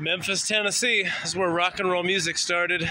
Memphis, Tennessee is where rock and roll music started.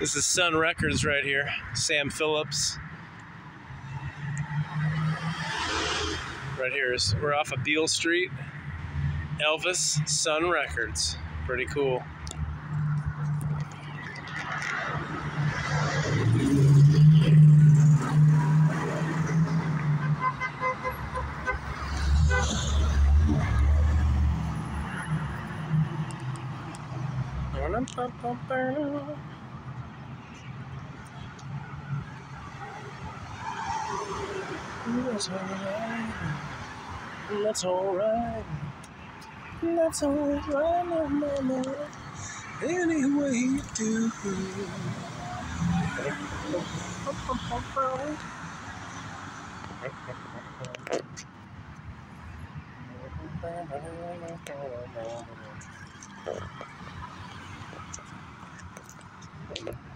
This is Sun Records right here. Sam Phillips. Right here is we're off of Beale Street. Elvis Sun Records. Pretty cool. That's alright. That's alright. That's alright, mama. Any way you do.